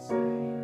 say.